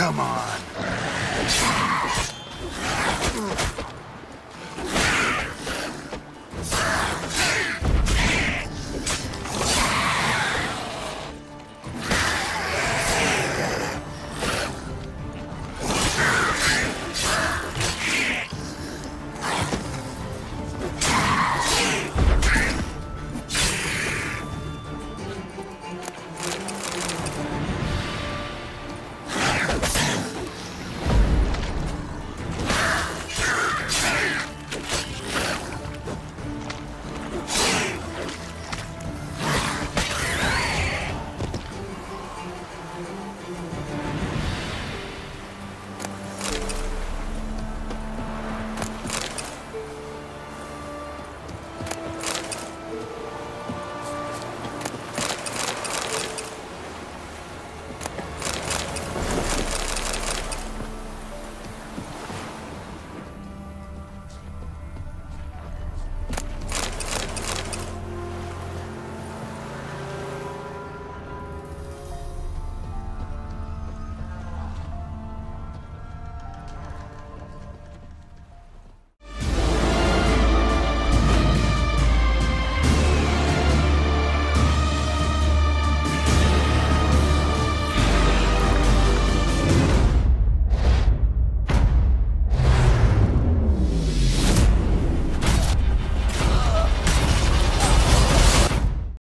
Come on.